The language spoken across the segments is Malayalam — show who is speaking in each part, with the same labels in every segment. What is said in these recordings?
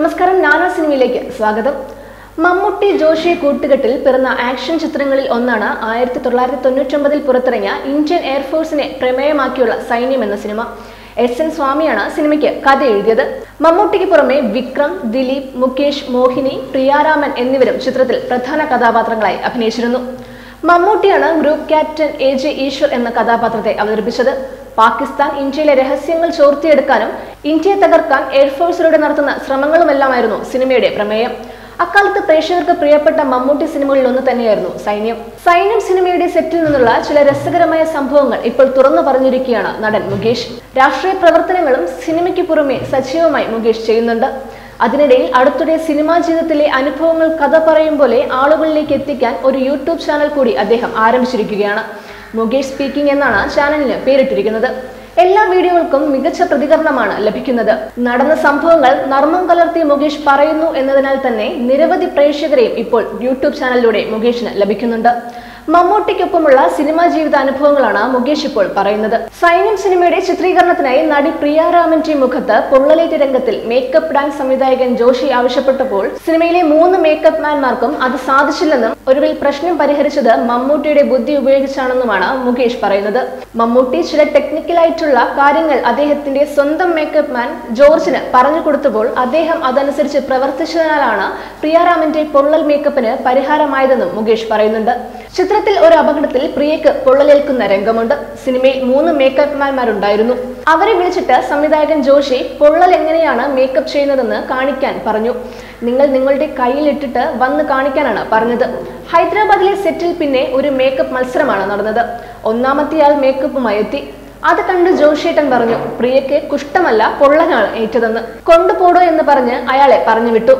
Speaker 1: നമസ്കാരം നാനാ സിനിമയിലേക്ക് സ്വാഗതം. മമ്മൂട്ടി ജോഷി കൂട്ടുകെട്ടിൽ പിറന്ന ആക്ഷൻ ചിത്രങ്ങളിൽ ഒന്നാണ് ആയിരത്തി തൊള്ളായിരത്തി തൊണ്ണൂറ്റൊമ്പതിൽ പുറത്തിറങ്ങിയ ഇന്ത്യൻ എയർഫോഴ്സിനെ പ്രമേയമാക്കിയുള്ള സൈന്യം എന്ന സിനിമ. എസ് എൻ സ്വാമിയാണ് സിനിമയ്ക്ക് കഥ എഴുതിയത്. മമ്മൂട്ടിക്ക് പുറമെ വിക്രം ദിലീപ് മുകേഷ് മോഹിനി പ്രിയാരാമൻ എന്നിവരും ചിത്രത്തിൽ പ്രധാന കഥാപാത്രങ്ങളായി അഭിനയിച്ചിരുന്നു. മമ്മൂട്ടിയാണ് group captain A J Eshwar എന്ന കഥാപാത്രത്തെ അവതരിപ്പിച്ചത്. പാകിസ്ഥാൻ ഇന്ത്യയിലെ രഹസ്യങ്ങൾ ചോർത്തിയെടുക്കാനും ഇന്ത്യയെ തകർക്കാൻ എയർഫോഴ്സിലൂടെ നടത്തുന്ന ശ്രമങ്ങളുമെല്ലാമായിരുന്നു സിനിമയുടെ പ്രമേയം. അക്കാലത്ത് പ്രേക്ഷകർക്ക് പ്രിയപ്പെട്ട മമ്മൂട്ടി സിനിമകളിൽ ഒന്ന് തന്നെയായിരുന്നു സൈന്യം. സൈന്യം സിനിമയുടെ സെറ്റിൽ നിന്നുള്ള ചില രസകരമായ സംഭവങ്ങൾ ഇപ്പോൾ തുറന്നു പറഞ്ഞിരിക്കുകയാണ് നടൻ മുകേഷ്. രാഷ്ട്രീയ പ്രവർത്തനങ്ങളും സിനിമയ്ക്ക് പുറമെ സജീവമായി മുകേഷ് ചെയ്യുന്നുണ്ട്. അതിനിടയിൽ അടുത്തിടെ സിനിമാ ജീവിതത്തിലെ അനുഭവങ്ങൾ കഥ പറയും പോലെ ആളുകളിലേക്ക് എത്തിക്കാൻ ഒരു യൂട്യൂബ് ചാനൽ കൂടി അദ്ദേഹം ആരംഭിച്ചിരിക്കുകയാണ്. മുകേഷ് സ്പീക്കിംഗ് എന്നാണ് ചാനലിന് പേരിട്ടിരിക്കുന്നത്. എല്ലാ വീഡിയോകൾക്കും മികച്ച പ്രതികരണമാണ് ലഭിക്കുന്നത്. നടന്ന സംഭവങ്ങൾ നർമ്മം കലർത്തി മുകേഷ് പറയുന്നു എന്നതിനാൽ തന്നെ നിരവധി പ്രേക്ഷകരെയും ഇപ്പോൾ യൂട്യൂബ് ചാനലിലൂടെ മുകേഷിന് ലഭിക്കുന്നുണ്ട്. മമ്മൂട്ടിക്കൊപ്പമുള്ള സിനിമാ ജീവിത അനുഭവങ്ങളാണ് മുകേഷ് ഇപ്പോൾ പറയുന്നത്. സൈന്യം സിനിമയുടെ ചിത്രീകരണത്തിനായി നടി പ്രിയാരാമന്റെ മുഖത്ത് പൊള്ളലേറ്റ രംഗത്തിൽ മേക്കപ്പ് ഡാൻസ് സംവിധായകൻ ജോഷി ആവശ്യപ്പെട്ടപ്പോൾ സിനിമയിലെ മൂന്ന് മേക്കപ്പ് മാൻമാർക്കും അത് സാധിച്ചില്ലെന്നും ഒടുവിൽ പ്രശ്നം പരിഹരിച്ചത് മമ്മൂട്ടിയുടെ ബുദ്ധി ഉപയോഗിച്ചാണെന്നുമാണ് മുകേഷ് പറയുന്നത്. മമ്മൂട്ടി ചില ടെക്നിക്കലായിട്ടുള്ള കാര്യങ്ങൾ അദ്ദേഹത്തിന്റെ സ്വന്തം മേക്കപ്പ് മാൻ ജോർജിന് പറഞ്ഞു കൊടുത്തപ്പോൾ അദ്ദേഹം അതനുസരിച്ച് പ്രവർത്തിച്ചതിനാലാണ് പ്രിയാരാമന്റെ പൊള്ളൽ മേക്കപ്പിന് പരിഹാരമായതെന്നും മുകേഷ് പറയുന്നുണ്ട്. ചിത്രത്തിൽ ഒരു അപകടത്തിൽ പ്രിയക്ക് പൊള്ളലേൽക്കുന്ന രംഗമുണ്ട്. സിനിമയിൽ മൂന്ന് മേക്കപ്പ് മാൻമാരുണ്ടായിരുന്നു അവരെ വിളിച്ചിട്ട് സംവിധായകൻ ജോഷി പൊള്ളൽ എങ്ങനെയാണ് മേക്കപ്പ് ചെയ്യുന്നതെന്ന് കാണിക്കാൻ പറഞ്ഞു. നിങ്ങൾ നിങ്ങളുടെ കയ്യിലിട്ടിട്ട് വന്ന് കാണിക്കാനാണ് പറഞ്ഞത്. ഹൈദരാബാദിലെ സെറ്റിൽ പിന്നെ ഒരു മേക്കപ്പ് മത്സരമാണ് നടന്നത്. ഒന്നാമത്തെയാൾ മേക്കപ്പുമായി എത്തി. അത് കണ്ട് ജോഷിയേട്ടൻ പറഞ്ഞു പ്രിയയ്ക്ക് കുഷ്ടമല്ല പൊള്ളനാണ് ഏറ്റതെന്ന്. കൊണ്ടുപോടോ എന്ന് പറഞ്ഞ് അയാളെ പറഞ്ഞു വിട്ടു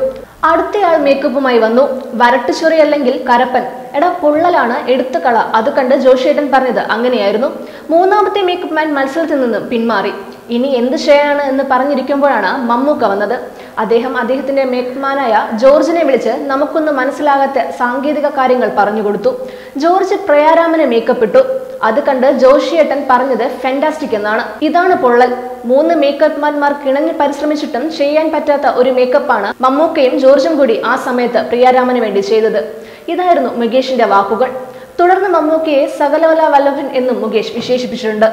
Speaker 1: അടുത്തയാൾ മേക്കപ്പുമായി വന്നു. വരട്ടുചൊറി അല്ലെങ്കിൽ കരപ്പൻ. എടാ പൊള്ളലാണ്. എടുത്ത കള. അത് കണ്ട് ജോഷിയേട്ടൻ പറഞ്ഞത് അങ്ങനെയായിരുന്നു. മൂന്നാമത്തെ മേക്കപ്പ് മാൻ മത്സരത്തിൽ നിന്നും പിന്മാറി. ഇനി എന്ത് ചെയ്യാനാണ് എന്ന് പറഞ്ഞിരിക്കുമ്പോഴാണ് മമ്മൂക്ക വന്നത്. അദ്ദേഹം അദ്ദേഹത്തിന്റെ മേക്കപ്പ്മാനായ ജോർജിനെ വിളിച്ച് നമുക്കൊന്നും മനസ്സിലാകാത്ത സാങ്കേതിക കാര്യങ്ങൾ പറഞ്ഞു കൊടുത്തു. ജോർജ് പ്രയാരാമനെ മേക്കപ്പ് ഇട്ടു. അത് കണ്ട് ജോഷിയേട്ടൻ പറഞ്ഞത് ഫെൻഡാസ്റ്റിക് എന്നാണ്. ഇതാണ് പൊള്ളൽ. മൂന്ന് മേക്കപ്പ് മാൻമാർ കിണഞ്ഞ് പരിശ്രമിച്ചിട്ടും ചെയ്യാൻ പറ്റാത്ത ഒരു മേക്കപ്പാണ് മമ്മൂക്കയും ജോർജും കൂടി ആ സമയത്ത് പ്രിയാരാമന് വേണ്ടി ചെയ്തത്. ഇതായിരുന്നു മുകേഷിന്റെ വാക്കുകൾ. തുടർന്ന് മമ്മൂക്കയെ സകലവല വല്ലഭൻ എന്നും മുകേഷ് വിശേഷിപ്പിച്ചിട്ടുണ്ട്.